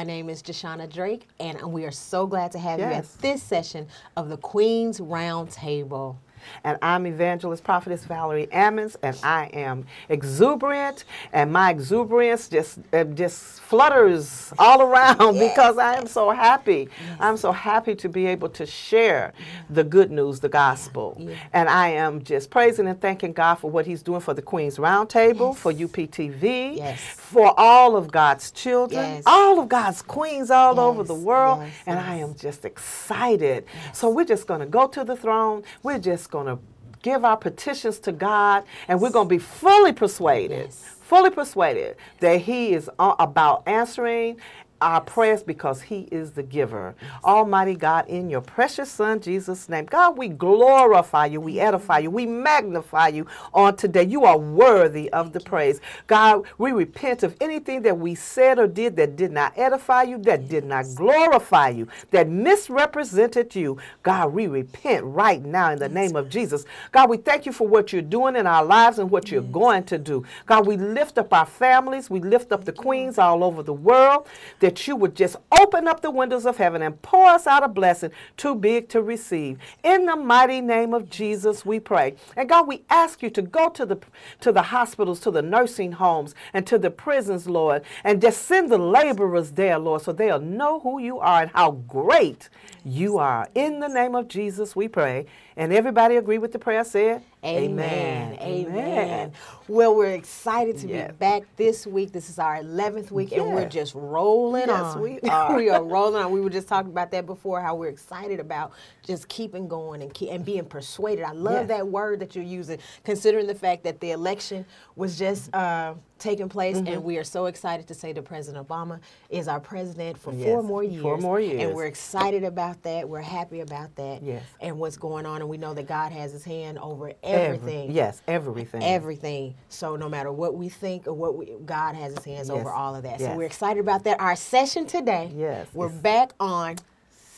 My name is JeShona Drake, and we are so glad to have you at this session of the Kween's Roundtable. And I'm evangelist prophetess Valarie Ammons, and I am exuberant, and my exuberance just uh, just flutters all around because I am so happy. I'm so happy to be able to share the good news, the gospel, Yeah. and I am just praising and thanking God for what He's doing for the Kween's Roundtable, for UPTV, Yes. for all of God's children, Yes. all of God's queens all over the world, yes, and I am just excited. So we're just going to go to the throne. We're just going to give our petitions to God, and we're going to be fully persuaded, Yes. fully persuaded that He is uh, about answering our prayers because He is the giver. Almighty God, in your precious Son Jesus' name, God, we glorify you, we edify you, we magnify you on today. You are worthy of the praise. God, we repent of anything that we said or did that did not edify you, that did not glorify you, that misrepresented you. God, we repent right now in the name of Jesus. God, we thank you for what you're doing in our lives and what you're going to do. God, we lift up our families, we lift up the queens all over the world, that you would just open up the windows of heaven and pour us out a blessing too big to receive. In the mighty name of Jesus, we pray. And God, we ask you to go to the to the hospitals, to the nursing homes, and to the prisons, Lord, and just send the laborers there, Lord, so they'll know who you are and how great you are. In the name of Jesus, we pray. And everybody agree with the prayer said? Amen. Amen. Well, we're excited to Yes. be back this week. This is our 11th week, and we're just rolling Yes, on. we are. we are rolling on. We were just talking about that before, how we're excited about just keeping going and, keep, and being persuaded. I love Yes. that word that you're using, considering the fact that the election was just uh, taking place, Mm-hmm. and we are so excited to say that President Obama is our president for Yes, four more years. four more years, And we're excited about that. We're happy about that. Yes. And what's going on, and we know that God has His hand over Every- everything. yes, everything. Everything. So no matter what we think or what we, God has His hands Yes. over all of that. So Yes. we're excited about that. Our session today. Yes, We're it's- back on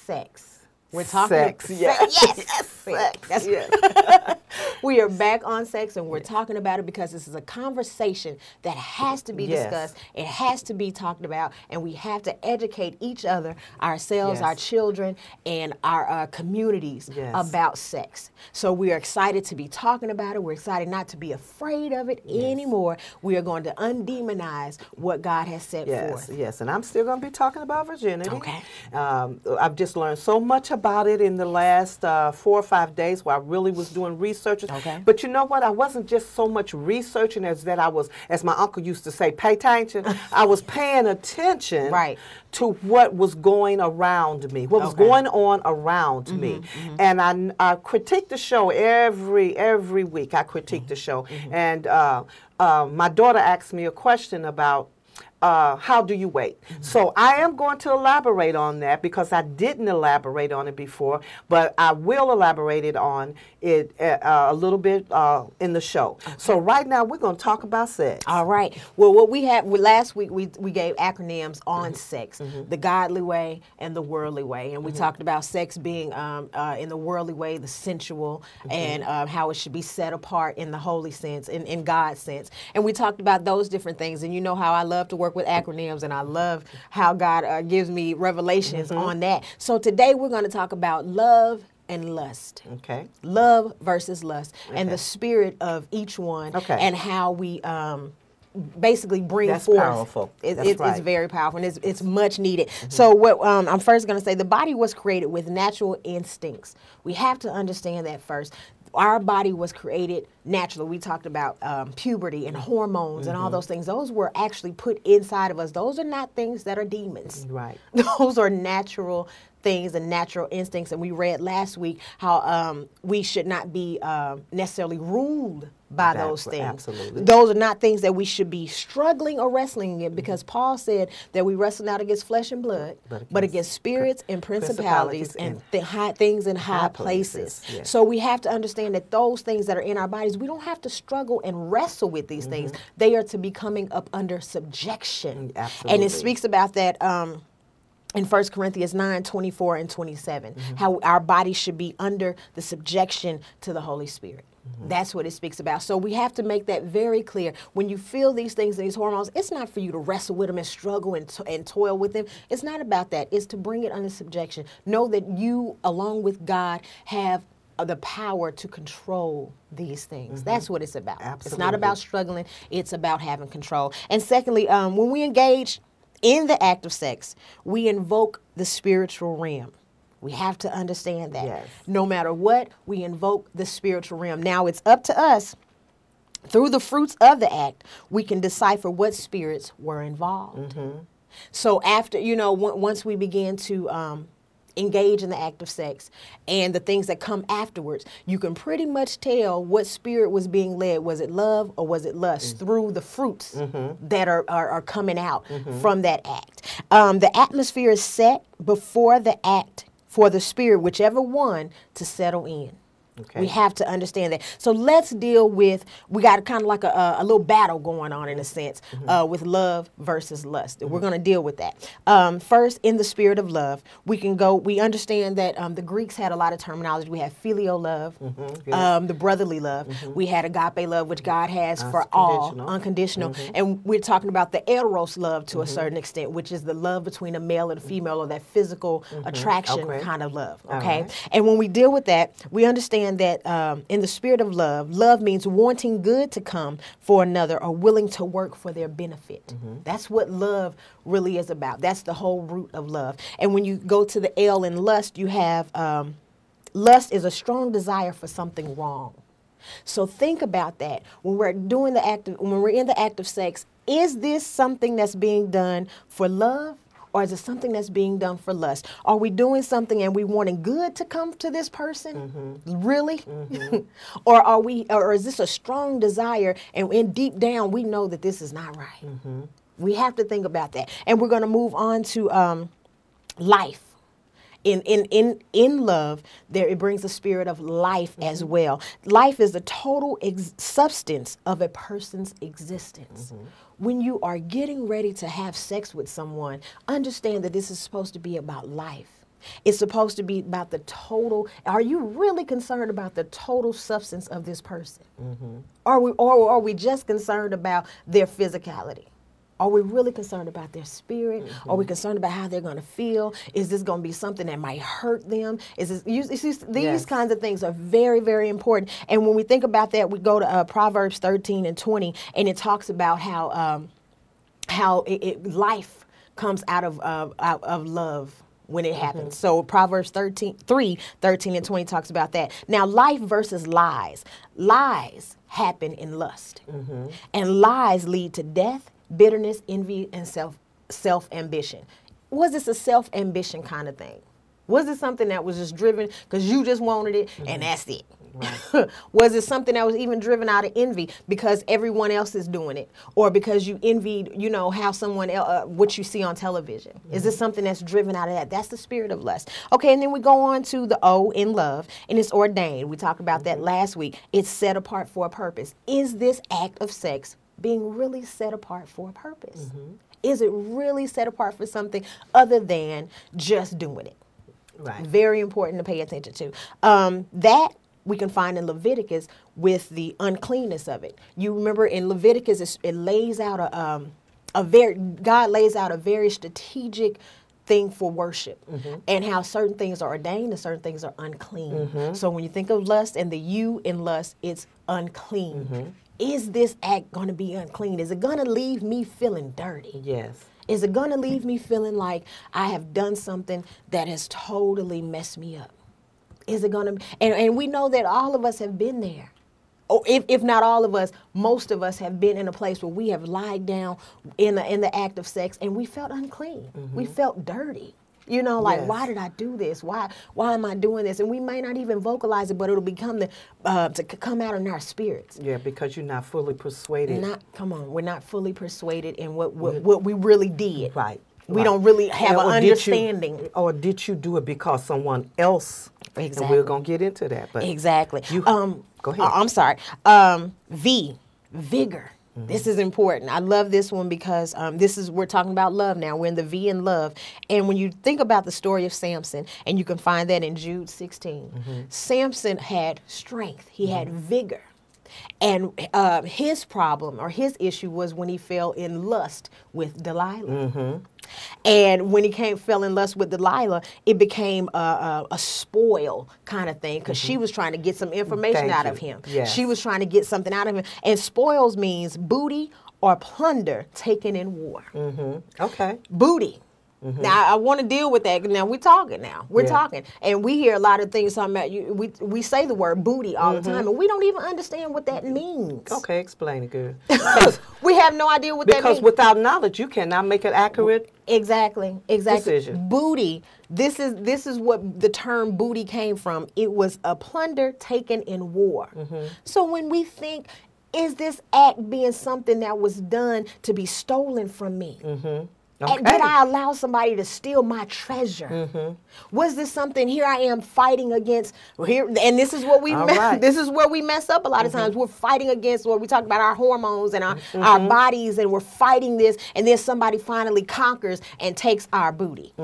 sex. We're talking Sex, se- yes. yes, Yes, sex. sex, That's- yes. we are back on sex and we're talking about it because this is a conversation that has to be Yes. discussed. It has to be talked about, and we have to educate each other, ourselves, Yes. our children, and our uh, communities Yes. about sex. So we are excited to be talking about it. We're excited not to be afraid of it anymore. We are going to undemonize what God has set Yes, forth. yes, and I'm still going to be talking about virginity. Okay. Um, I've just learned so much about it in the last uh, four or five days where I really was doing research. Okay. But you know what? I wasn't just so much researching as that I was, as my uncle used to say, pay attention. I was paying attention Right. to what was going around me, what was Okay. going on around me, and I, I critique the show every every week. I critique the show, and uh, uh, my daughter asked me a question about. Uh, how do you wait? So I am going to elaborate on that because I didn't elaborate on it before, but I will elaborate it on it uh, a little bit uh, in the show. So right now we're going to talk about sex. All right. Well, what we had well, last week, we, we gave acronyms on sex the godly way and the worldly way. And we talked about sex being um, uh, in the worldly way, the sensual, and um, how it should be set apart in the holy sense, in, in God's sense. And we talked about those different things. And you know how I love to work with acronyms, and I love how God uh, gives me revelations on that. So today we're going to talk about love and lust Okay. love versus lust and the spirit of each one Okay. and how we um basically bring That's forth powerful. It- That's it- it's right. Mm-hmm. very powerful and it's, it's much needed so what um, i'm first going to say the body was created with natural instincts we have to understand that first our body was created naturally. We talked about um, puberty and hormones and all Mm-hmm. those things. Those were actually put inside of us. Those are not things that are demons. Right. Those are natural things and natural instincts. And we read last week how um, we should not be um necessarily ruled by That- those things. absolutely. Those are not things that we should be struggling or wrestling in mm-hmm. because Paul said that we wrestle not against flesh and blood, But but, against against spirits and principalities and th- high, things in high, high places. places, yes. So we have to understand that those things that are in our bodies, we don't have to struggle and wrestle with these things. Mm-hmm. They are to be coming up under subjection. Mm, and it speaks about that. Um, in 1 Corinthians 9 24 and 27, mm-hmm. how our bodies should be under the subjection to the Holy Spirit. That's what it speaks about. So we have to make that very clear. When you feel these things, these hormones, it's not for you to wrestle with them and struggle and, to- and toil with them. It's not about that. It's to bring it under subjection. Know that you, along with God, have uh, the power to control these things. That's what it's about. Absolutely. It's not about struggling. It's about having control. And secondly, um, when we engage in the act of sex, we invoke the spiritual realm. We have to understand that. Yes. No matter what, we invoke the spiritual realm. Now it's up to us. Through the fruits of the act, we can decipher what spirits were involved. So after you know, on- once we begin to um, engage in the act of sex and the things that come afterwards, you can pretty much tell what spirit was being led. Was it love or was it lust? Through the fruits that are, are are coming out from that act. Um, the atmosphere is set before the act for the spirit, whichever one, to settle in. Okay. We have to understand that. So let's deal with. We got kind of like a, a, little battle going on in a sense uh, with love versus lust. We're going to deal with that. Um, first, in the spirit of love, we can go. We understand that um, the Greeks had a lot of terminology. We have filial love, yes. um, the brotherly love. We had agape love, which God has for all, Unconditional. unconditional. And we're talking about the eros love to a certain extent, which is the love between a male and a female, or that physical attraction Okay. kind of love. Okay. right. And when we deal with that, we understand that um, in the spirit of love, love means wanting good to come for another or willing to work for their benefit. Mm-hmm. That's what love really is about. That's the whole root of love. And when you go to the L in lust, you have um, lust is a strong desire for something wrong. So think about that when we're doing the act of, when we're in the act of sex. Is this something that's being done for love? Or is it something that's being done for lust? Are we doing something and we wanting good to come to this person? Mm-hmm. Really? Mm-hmm. or are we or is this a strong desire and in deep down we know that this is not right? Mm-hmm. We have to think about that. And we're going to move on to um, life in in in in love there it brings a spirit of life as mm-hmm. well. Life is the total ex- substance of a person's existence. Mm-hmm. When you are getting ready to have sex with someone understand that this is supposed to be about life. It's supposed to be about the total are you really concerned about the total substance of this person? Mm-hmm. Are we or are we just concerned about their physicality are we really concerned about their spirit? Are we concerned about how they're going to feel? Is this going to be something that might hurt them? Is this you, these Yes. kinds of things are very, very important. And when we think about that, we go to uh, Proverbs 13 and 20, and it talks about how um, how it, it, life comes out of uh, out of love when it happens. So Proverbs 13, 3, 13 and 20 talks about that. Now, life versus lies. Lies happen in lust. And lies lead to death, bitterness, envy, and self self ambition. Was this a self ambition kind of thing? Was it something that was just driven because you just wanted it and mm-hmm. that's it? was it something that was even driven out of envy because everyone else is doing it, or because you envied, you know, how someone else, uh, what you see on television? Is this mm-hmm. something that's driven out of that? That's the spirit of lust. Okay, and then we go on to the O in love, and it's ordained. We talked about that mm-hmm. last week. It's set apart for a purpose. Is this act of sex being really set apart for a purpose? Is it really set apart for something other than just doing it? Right. Very important to pay attention to. Um, that we can find in Leviticus with the uncleanness of it. You remember in Leviticus, it lays out a, um, a very God lays out a very strategic thing for worship mm-hmm. and how certain things are ordained and certain things are unclean. Mm-hmm. So when you think of lust and the you in lust, it's unclean. Mm-hmm. Is this act going to be unclean? Is it going to leave me feeling dirty? Yes. Is it going to leave me feeling like I have done something that has totally messed me up? Is it going to, and, and we know that all of us have been there. Or if, if not all of us, most of us have been in a place where we have lied down in the, in the act of sex and we felt unclean. We felt dirty. You know, like Yes. why did I do this? Why why am I doing this? And we may not even vocalize it, but it'll become the uh, to c- come out in our spirits. Yeah, because you're not fully persuaded. Not come on, we're not fully persuaded in what what, what we really did. Right. We right. don't really have an or did you- understanding. or did you do it because someone else? Exactly. And we're gonna get into that. But Exactly. You- um, go ahead. I- I'm sorry. Um, v, vigor. This is important. I love this one because um, this is we're talking about love now. We're in the V in love, and when you think about the story of Samson, and you can find that in Judges 16, Samson had strength. He had vigor. And uh, his problem or his issue was when he fell in lust with Delilah. And when he came, fell in lust with Delilah, it became a, a, a spoil kind of thing because she mm-hmm. was trying to get some information Thank out you. of him. Yes. She was trying to get something out of him. And spoils means booty or plunder taken in war. Mm-hmm. Okay. Booty. Now I want to deal with that. Now we're talking. Now we're Mm-hmm. Yeah. talking, and we hear a lot of things talking about you. We we say the word booty all the time, and we don't even understand what that means. Mm-hmm. Okay, explain it good. we have no idea what that because means. without knowledge, you cannot make it accurate. Exactly. Exactly. Decision. Booty. This is this is what the term booty came from. It was a plunder taken in war. Mm-hmm. So when we think, is this act being something that was done to be stolen from me? And Okay. did I allow somebody to steal my treasure? Mm-hmm. Was this something? Here I am fighting against. Here, and this is what we. Me- right. Mm-hmm. This is where we mess up a lot of times. We're fighting against. What we talk about our hormones and our our bodies, and we're fighting this, and then somebody finally conquers and takes our booty.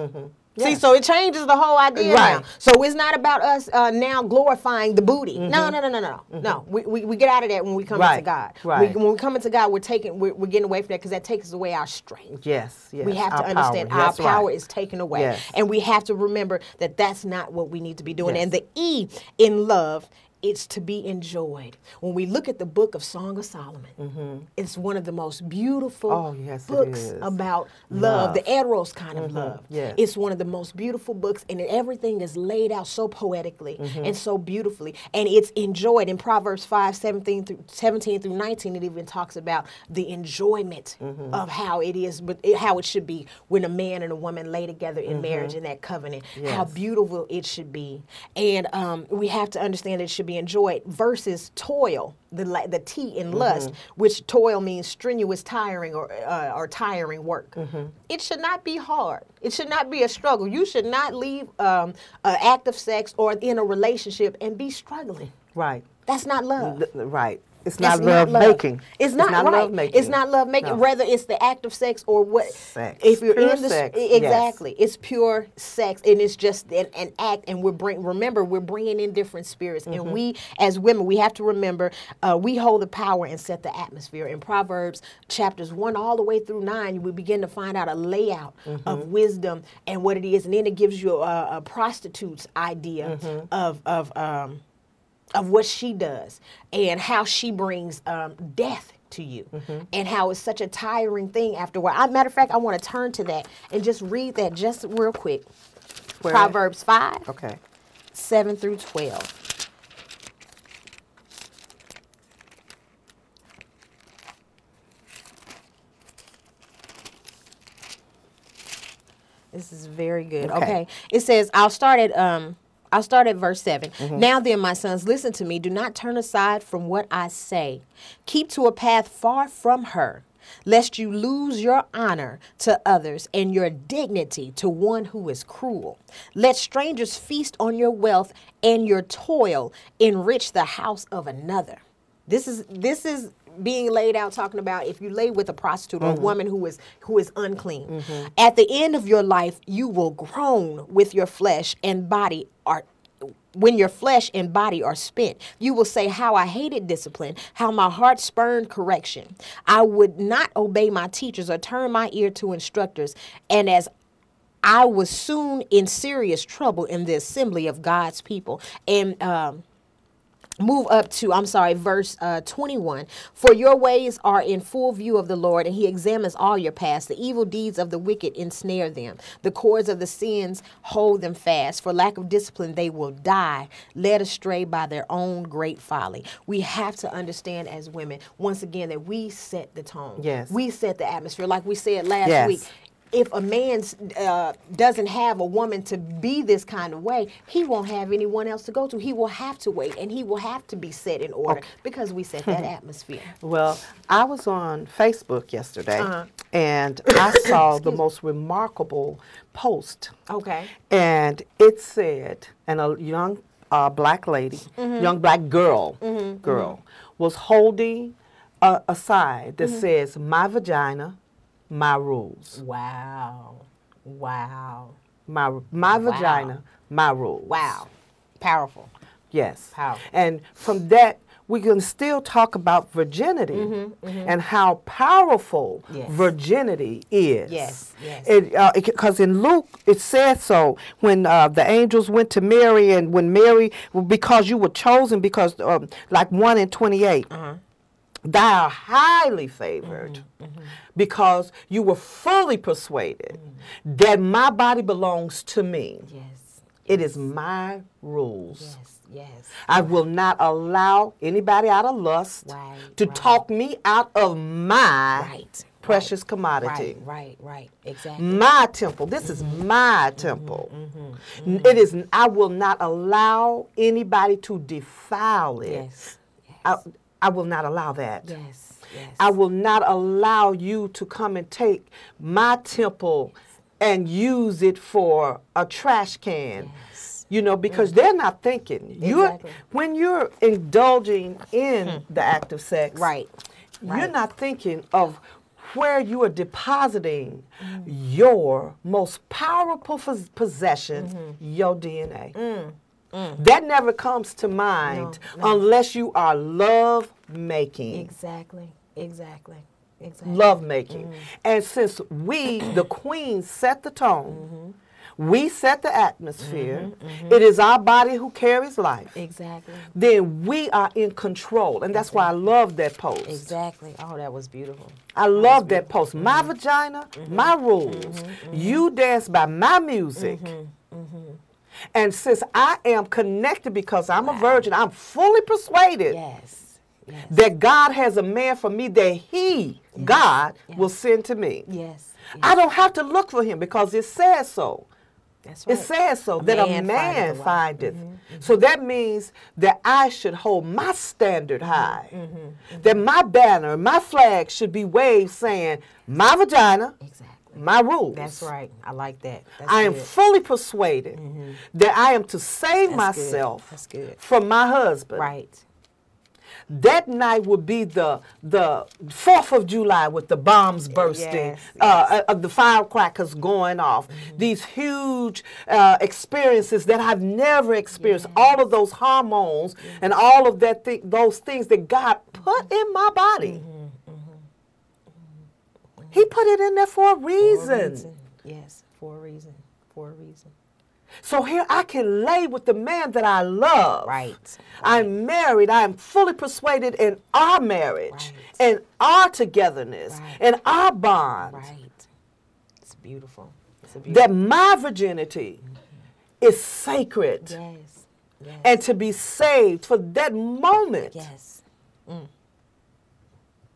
See, so it changes the whole idea now. Right. So it's not about us uh, now glorifying the booty. No, no, no, no, no, no. We, we, we get out of that when we come into God. right. We, when we come into God, we're taking we're, we're getting away from that because that takes away our strength. Yes, yes. We have to our understand power. our That's power right. is taken away. Yes. And we have to remember that that's not what we need to be doing. Yes. And the E in love, it's to be enjoyed. When we look at the book of Song of Solomon, it's one of the most beautiful Mm-hmm. Oh, yes, books about love, the Love. eros kind of love. yes. It's one of the most beautiful books, and everything is laid out so poetically Mm-hmm. and so beautifully. And it's enjoyed in Proverbs 5 17 through, 17 through 19. It even talks about the enjoyment Mm-hmm. of how it is, but it, how it should be when a man and a woman lay together in marriage in that covenant. How Mm-hmm. Beautiful it should be. And um, we have to understand that it should be enjoyed versus toil. The, the T in Mm-hmm. lust, which toil means strenuous, tiring, or uh, or tiring work. Mm-hmm. It should not be hard. It should not be a struggle. You should not leave um, an act of sex or in a relationship and be struggling. Right. That's not love. Th- right. It's not love making. It's not, right. love making. It's not love making. No. Whether it's the act of sex or what. Sex. If you're Pure in the sex, e- yes. exactly, it's pure sex, and it's just an, an act. And we're bring. Remember, we're bringing in different spirits, Mm-hmm. and we as women, we have to remember uh, we hold the power and set the atmosphere. In Proverbs chapters one all the way through nine, we begin to find out a layout Mm-hmm. of wisdom and what it is, and then it gives you a, a prostitute's idea Mm-hmm. of of. Um, of what she does and how she brings um, death to you Mm-hmm. and how it's such a tiring thing after a while. I, matter of fact, I want to turn to that and just read that just real quick. Where? Proverbs 5, Okay. 7 through 12. This is very good. Okay. Okay. It says, I'll start at um I'll start at verse 7. Mm-hmm. Now then, my sons, listen to me. Do not turn aside from what I say. Keep to a path far from her, lest you lose your honor to others and your dignity to one who is cruel. Let strangers feast on your wealth and your toil enrich the house of another. This is this is being laid out talking about if you lay with a prostitute or a woman who is who is unclean. At the end of your life, you will groan with your flesh and body when your flesh and body are spent, you will say, How I hated discipline, how my heart spurned correction. I would not obey my teachers or turn my ear to instructors. And as I was soon in serious trouble in the assembly of God's people. And um, move up to i'm sorry verse uh, 21 for your ways are in full view of the lord and he examines all your paths. The evil deeds of the wicked ensnare them. The cords of the sins hold them fast. For lack of discipline they will die led astray by their own great folly. We have to understand as women once again that we set the tone. Yes. we set the atmosphere. Like we said last Yes. week if a man uh, doesn't have a woman to be this kind of way, he won't have anyone else to go to. He will have to wait, and he will have to be set in order because we set that atmosphere. Well, I was on Facebook yesterday Uh-huh. and I saw the most remarkable post. Okay. And it said, and a young uh, black lady, Mm-hmm. young black girl, girl, was holding a, a sign that Mm-hmm. says, My vagina, my rules. Wow. Wow. My, my Wow. vagina, my rules. Wow. Powerful. Yes. Powerful. And from that, we can still talk about virginity and how powerful Mm-hmm, Yes. virginity is. Yes, yes. It because in Luke it says so when uh, the angels went to Mary and when Mary because you were chosen because um, like one in 28. Uh-huh. Thou art highly favored mm-hmm. mm-hmm, because you were fully persuaded mm. that my body belongs to me. Yes. It is my rules. Yes. Yes. I will not allow anybody out of lust Right, to right. talk me out of my precious commodity. Right. Right. Right. Exactly. My temple. This is Mm-hmm. my mm-hmm. temple. N- It is. I will not allow anybody to defile it. Yes. I, I will not allow that. Yes. Yes. I will not allow you to come and take my temple and use it for a trash can. Yes. You know, because they're not thinking. Exactly. You're when you're indulging in hmm. the act of sex, Right. You're Right. not thinking of where you are depositing mm. your most powerful pos- possession, mm-hmm. your DNA. Mm. Mm. That never comes to mind unless you are love making Exactly. Exactly. Exactly. love making. Mm-hmm. And since we, the queen, set the tone, mm-hmm. we set the atmosphere, mm-hmm, it is our body who carries life, Exactly. then we are in control. And that's why I love that post. Exactly. Oh, that was beautiful. I love that post. My vagina, my rules. You dance by my music. And since I am connected because I'm a virgin, I'm fully persuaded Yes. Yes. that God has a man for me that He, God, will send to me. Yes. yes. I don't have to look for him because it says so. That's It says so that a man man findeth a wife. findeth. So that means that I should hold my standard mm-hmm, high. Mm-hmm, that mm-hmm. my banner, my flag should be waved saying, my vagina, Exactly. My rules. That's right. I like that. That's I am good. fully persuaded that I am to save That's good. myself That's good. from my husband. right. That night would be the the Fourth of July with the bombs bursting, Yes, uh, uh, the firecrackers going off. These huge uh, experiences that I've never experienced. All of those hormones and all of that thi- those things that God put in my body. He put it in there for a For a reason. reason. Yes. For a reason. For a reason. So here I can lay with the man that I love. Right. I'm married. I am fully persuaded in our marriage, Right. in our togetherness, Right. in our bond, Right. It's beautiful. It's beautiful. that my virginity mm-hmm. is sacred yes. Yes. and to be saved for that moment yes. Mm.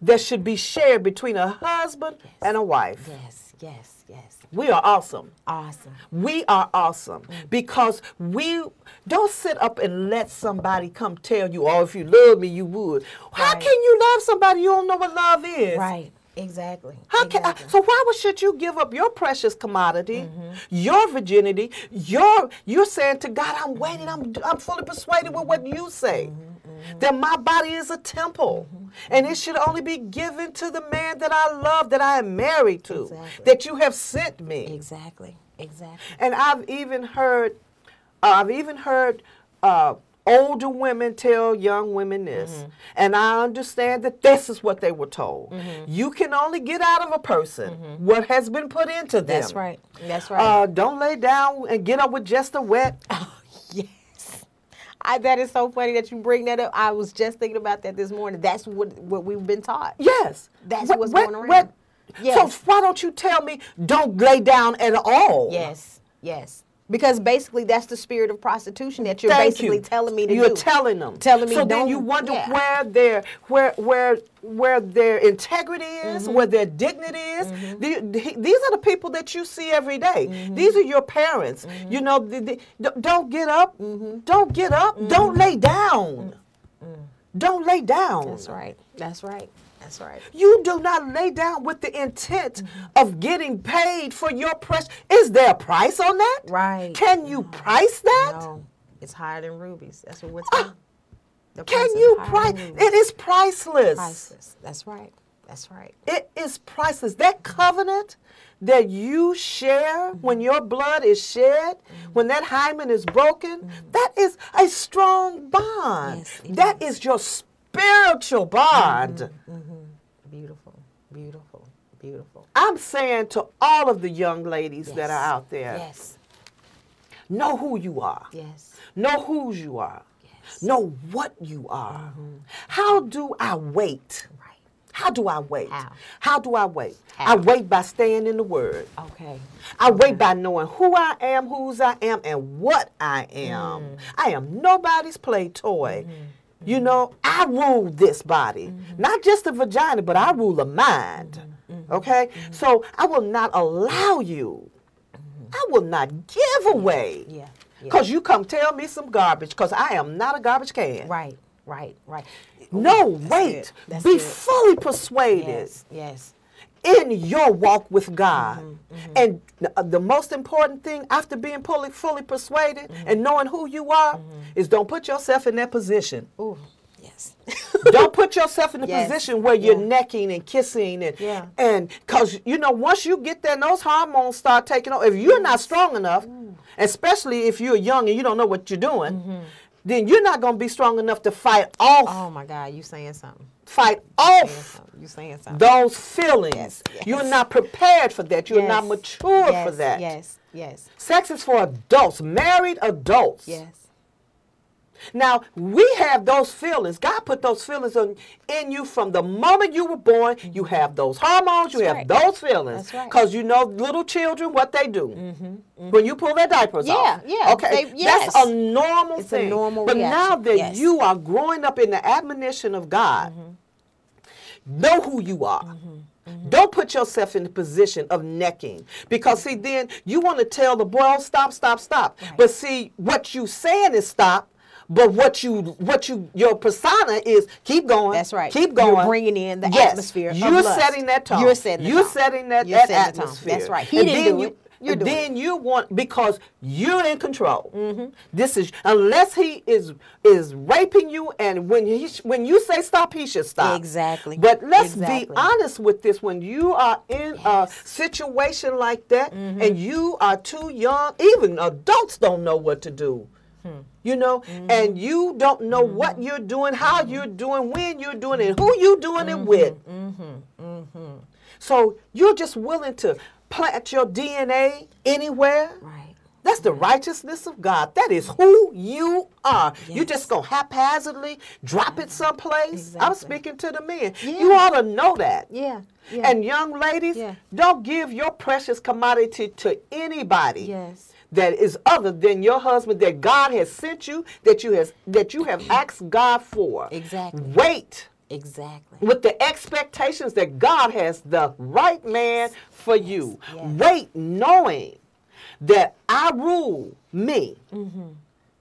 That should be shared between a husband and a wife. Yes. Yes. Yes. We are awesome. Awesome. We are awesome mm. because we don't sit up and let somebody come tell you, oh, if you love me, you would. How can you love somebody you don't know what love is? Right. Exactly. How can, exactly. so why would, should you give up your precious commodity, mm-hmm. your virginity, your you're saying to God, I'm waiting, I'm I'm fully persuaded with what you say. Mm-hmm, mm-hmm. That my body is a temple. And it should only be given to the man that I love, that I am married to, Exactly. that you have sent me. Exactly. Exactly. And I've even heard, uh, I've even heard uh, older women tell young women this, Mm-hmm. and I understand that this is what they were told. Mm-hmm. You can only get out of a person what has been put into them. That's right. That's right. Uh, don't lay down and get up with just a wet. Yes. I, that is so funny that you bring that up. I was just thinking about that this morning. That's what what we've been taught. Yes, That's Wet- what's wet- going around. wet- Yes. So why don't you tell me don't lay down at all? Yes. Yes. Because basically that's the spirit of prostitution that you're Thank basically you. telling me to do. You're telling them. Telling me So then you wonder yeah. where their where where where their integrity is, Mm-hmm. where their dignity is. The- the- these are the people that you see every day. Mm-hmm. These are your parents. You know, the, the, don't get up. Don't get up. Don't lay down. Don't lay down. Mm-hmm. That's right. That's right. That's right. You do not lay down with the intent of getting paid for your press. Is there a price on that? Right. Can you price that? No, it's higher than rubies. That's what we're Ah. talking. The Can you price? It is priceless. Priceless. That's right. That's right. It is priceless. That mm-hmm. covenant that you share mm-hmm. when your blood is shed, mm-hmm. when that hymen is broken, that is a strong bond. Yes, that is your spiritual bond. Beautiful. Beautiful. Beautiful. I'm saying to all of the young ladies that are out there, Yes. know who you are. Yes. Know whose you are. Yes. Know what you are. Mm-hmm. How do I wait? Right. How do I wait? How? do I wait? How? I wait by staying in the Word. Okay. I wait by knowing who I am, whose I am, and what I am. Mm. I am nobody's play toy. Mm-hmm. You know, I rule this body, not just the vagina, but I rule the mind. Okay? So I will not allow you, I will not give away. Yeah. yeah. Because you come tell me some garbage, because I am not a garbage can. Right. Right. Right. No, wait. Be it. fully persuaded Yes. Yes. In your walk with God. Mm-hmm, And the, uh, the most important thing after being fully, fully persuaded Mm-hmm. and knowing who you are is don't put yourself in that position. Ooh. Yes. don't put yourself in the Yes. position where you're Yeah. necking and kissing and Yeah. and because you know once you get there and those hormones start taking over if you're not strong enough especially if you're young and you don't know what you're doing Mm-hmm. Then you're not going to be strong enough to fight off oh my God, you saying something? fight Saying off something. You saying something? those feelings. Yes, yes. You're not prepared for that. You're not mature yes, for that. Yes. Yes. Sex is for adults, married adults. Yes. Now, we have those feelings. God put those feelings on, in you from the moment you were born. You have those hormones, you That's have right. those feelings. That's right. Mm-hmm, Because you know little children, what they do. When you pull their diapers Yeah, off. yeah, Okay. they- yes. That's a normal It's a thing. normal But now that yes. you are growing up in the admonition of God, Mm-hmm. know who you are. Don't put yourself in the position of necking because see then you want to tell the boy oh, stop stop stop Right. but see what you saying is stop but what you what you your persona is keep going That's right. keep You're going bringing in the Yes. atmosphere of you're setting that tone You're setting you're tone. setting that, You're that setting atmosphere That's right. He And didn't then do you, it. You're doing then you want because you're in control. Mm-hmm. This is unless he is is raping you, and when he when you say stop, he should stop. Exactly. But let's be honest with this: when you are in a situation like that, Mm-hmm. and you are too young, even adults don't know what to do. Hmm. You know, Mm-hmm. and you don't know what you're doing, how you're doing, when you're doing it, who you're doing it with. Mm-hmm. So you're just willing to plant your DNA anywhere. Right. That's the righteousness of God. That is who you are. You just gonna haphazardly drop it someplace. I'm speaking to the men. Yeah. You ought to know that. Yeah. Yeah. And young ladies, Yeah. don't give your precious commodity to anybody yes. That is other than your husband that God has sent you, that you has that you have asked God for. Exactly. Wait Exactly. with the expectations that God has the right man for you. yes. Wait, knowing that I rule me. Mm-hmm.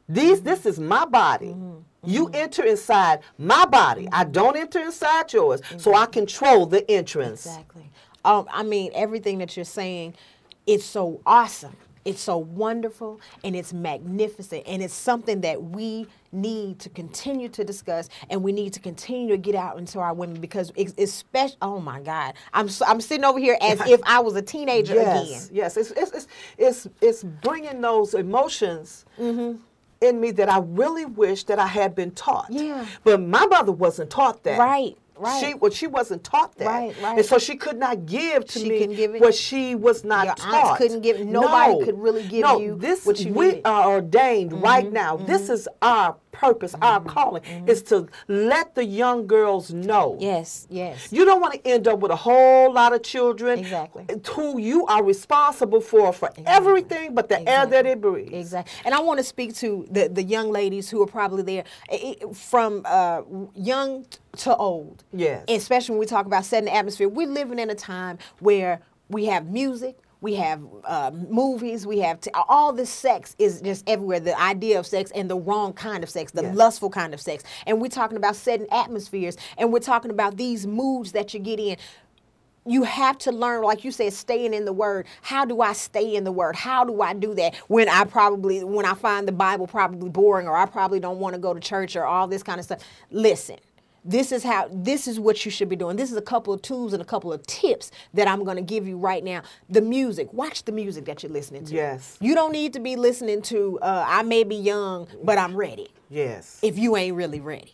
These, this is my body. Mm-hmm. You enter inside my body. I don't enter inside yours, so I control the entrance. Exactly. Um, I mean, everything that you're saying, it's so awesome. It's so wonderful and it's magnificent and it's something that we need to continue to discuss and we need to continue to get out into our women because it's especially oh my God I'm so, I'm sitting over here as if I was a teenager Yes, again yes. It's, it's, it's, it's, it's bringing those emotions Mm-hmm. in me that I really wish that I had been taught. Yeah. But my mother wasn't taught that. Right, right. She well, she wasn't taught that. Right, right. And so she could not give to She me give it- what she was not Your taught. couldn't give- nobody No. could really give no, you this what you we needed. Mm-hmm, are ordained right now. This is our purpose, our calling, is to let the young girls know. yes yes You don't want to end up with a whole lot of children Exactly. who you are responsible for for everything but the air that it breathes. Exactly. And I want to speak to the, the young ladies who are probably there from uh, young to old. Yes. Especially when we talk about setting the atmosphere. We're living in a time where we have music. We have uh, movies. We have t- all this sex is just everywhere. The idea of sex and the wrong kind of sex, the Yes. lustful kind of sex, and we're talking about setting atmospheres, and we're talking about these moods that you get in you have to learn, like you said, staying in the word. How do I stay in the word? How do I do that when I probably, when I find the Bible probably boring or I probably don't want to go to church or all this kind of stuff? Listen. This is how this is what you should be doing. This is a couple of tools and a couple of tips that I'm going to give you right now. The music, watch the music that you're listening to. Yes. You don't need to be listening to uh, I may be young, but I'm ready. Yes. If you ain't really ready.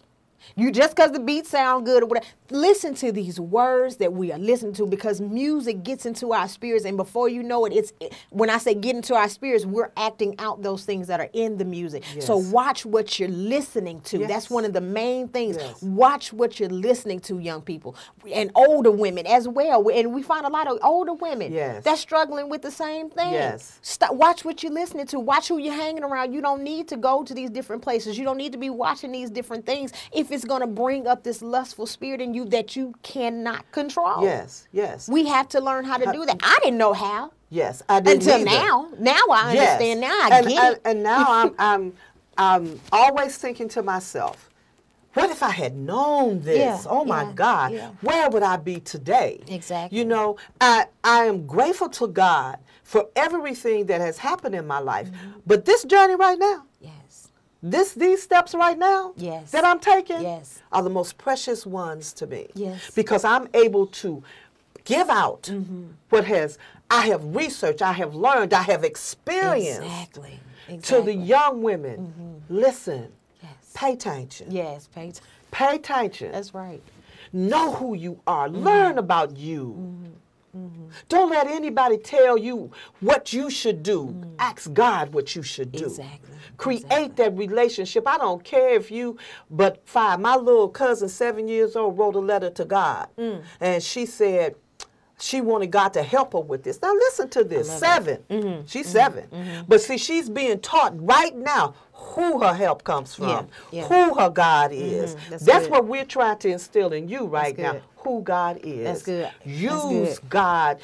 You just because the beat sound good or whatever. Listen to these words that we are listening to because music gets into our spirits, and before you know it, it's when I say get into our spirits, we're acting out those things that are in the music. So watch what you're listening to. That's one of the main things. Yes. Watch what you're listening to, young people, and older women as well. And we find a lot of older women Yes. that's struggling with the same thing. Yes. Stop, watch what you're listening to. Watch who you're hanging around. You don't need to go to these different places. You don't need to be watching these different things if it's going to bring up this lustful spirit in you that you cannot control. Yes. Yes. We have to learn how to do that. I didn't know how yes. I didn't until either. now. Now I Yes. understand. Now I and, get and, it. and now I'm, I'm, I'm always thinking to myself, what if I had known this? Yeah, oh my yeah, God, yeah. where would I be today? Exactly. You know, I, I am grateful to God for everything that has happened in my life. Mm-hmm. But this journey right now, yes. This these steps right now Yes. that I'm taking Yes. are the most precious ones to me. Yes. Because I'm able to give out Mm-hmm. what has I have researched, I have learned, I have experienced Exactly. to the young women. Listen, Yes. pay attention. Yes, Paige. Pay attention. That's right. know who you are. Mm-hmm. Learn about you. Don't let anybody tell you what you should do. Ask God what you should do. Exactly, Create that relationship. I don't care if you, but five. My little cousin, seven years old, wrote a letter to God, Mm. and she said she wanted God to help her with this. Now listen to this. 7 Mm-hmm. She's 7 but see, she's being taught right now who her help comes from, Yeah, yeah. Mm-hmm. who her God is. that's That's what we're trying to instill in you right now. Who God is. That's good. That's Use good. God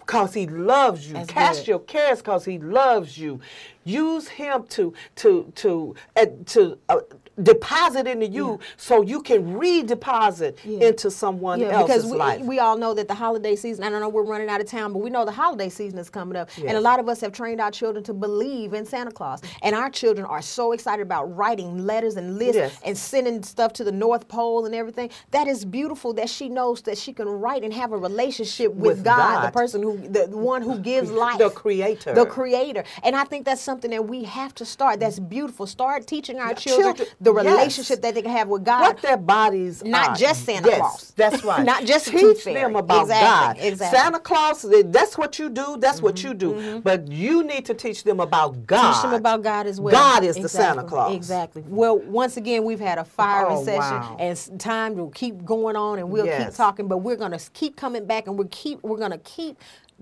because He loves you. That's Cast good. your cares because He loves you. Use Him to to to uh, to uh, deposit into you so you can redeposit Yeah. into someone Yeah, else's because we, life. we all know that the holiday season, I don't know, we're running out of time, but we know the holiday season is coming up. And a lot of us have trained our children to believe in Santa Claus. And our children are so excited about writing letters and lists Yes. and sending stuff to the North Pole and everything. That is beautiful that she knows that she can write and have a relationship with, With God, the person who, the one who gives life. the creator. The creator. And I think that's something that we have to start. That's beautiful. Start teaching our Yeah, children, children- the yes. relationship that they can have with God. what their bodies Not are. just Santa yes, Claus. That's right. Not just teach them about Exactly, God. exactly. Santa Claus, eh, that's what you do. That's what you do. But you need to teach them about God. Mm-hmm. Teach them about God as well. God is the Santa Claus. Exactly. Well, once again, we've had a fiery Oh, session, wow. and time will keep going on, and we'll keep talking. But we're gonna keep coming back, and we're keep we're gonna keep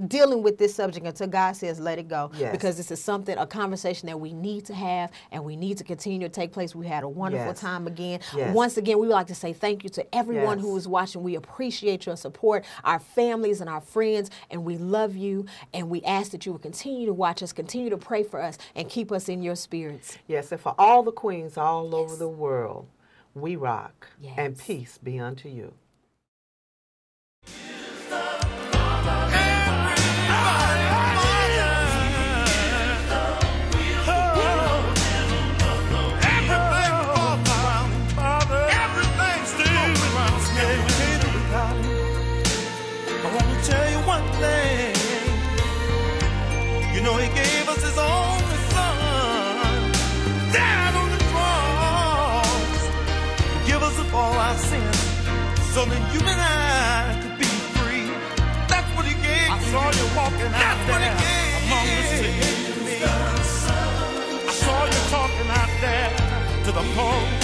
dealing with this subject until God says let it go. Yes. Because this is something, a conversation that we need to have, and we need to continue to take place. We had a wonderful Yes. time again. Yes. Once again, we would like to say thank you to everyone who is watching. We appreciate your support, our families and our friends, and we love you. And we ask that you will continue to watch us, continue to pray for us, and keep us in your spirits. Yes, and for all the queens all over the world, we rock. And peace be unto. You our sins so that you and I could be free. That's what he gave. I saw you walking out That's there he gave. among the sick. I saw you talking out there to the poor.